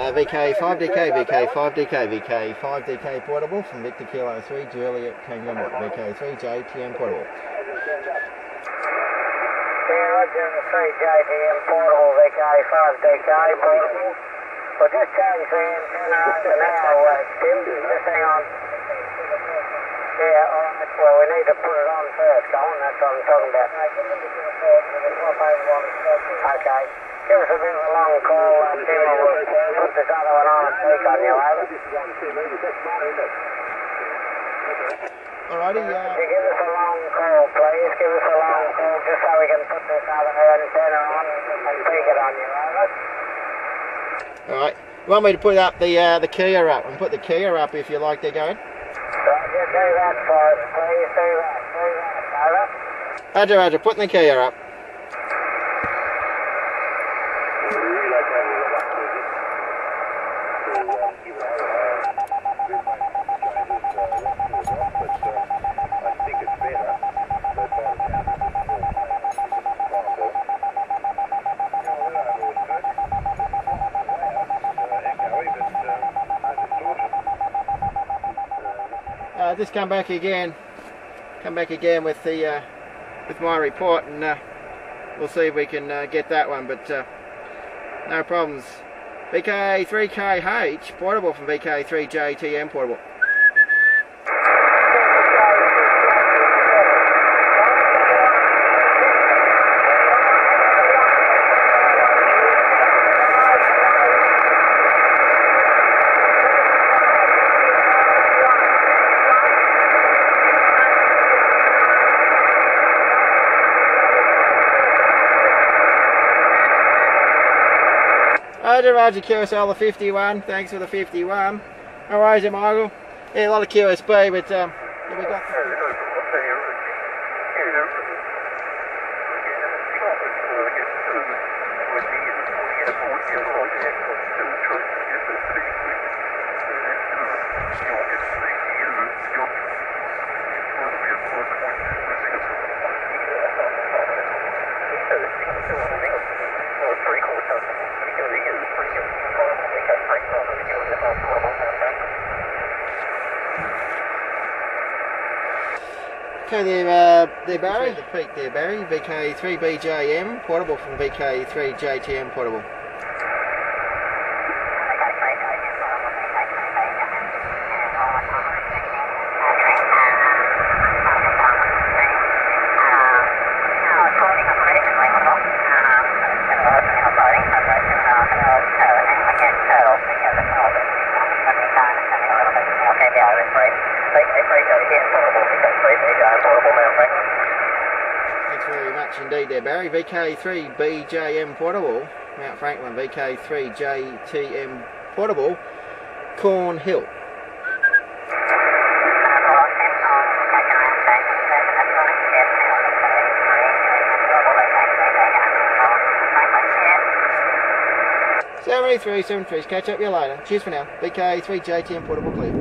Uh, VK 5DK, VK 5DK, VK 5DK portable from Victor Kilo 3 Juliet Tango VK 3 JTM portable. Yeah, Roger, 3 JTM portable, VK 5DK portable. We'll just change the antenna now, uh, Tim. Just hang on. Yeah, all right. Well, we need to put it on first, Colin. That's what I'm talking about. Okay. Give us a bit of a long call, uh, Tim, and this other one on and speak on you, over. Alrighty, uh, Could you give us a long call, please? Give us a long call just so we can put this other antenna on and speak it on you, over. alright. You want me to put up the uh, the keyer up and put the keyer up if you like they're going? Roger, do that for us, please. Do that, do that, over. Roger, Roger, putting the keyer up. Uh, just come back again. Come back again with the uh, with my report, and uh, we'll see if we can uh, get that one. But uh, no problems. VK3KH portable from VK3JTM portable. Roger, Roger, QSL the 51. Thanks for the 51. How are you, Michael? Yeah, a lot of QSB, but um, yeah, we got. Okay, there, uh, there, Barry. The peak there, Barry. VK3BJM portable from VK3JTM portable. Thanks very much indeed there, Barry. VK3BJM portable, Mount Franklin VK3JTM portable, Cornhill. Seventy-three, seven three. Catch up you later. Cheers for now. VK3JTM portable clear.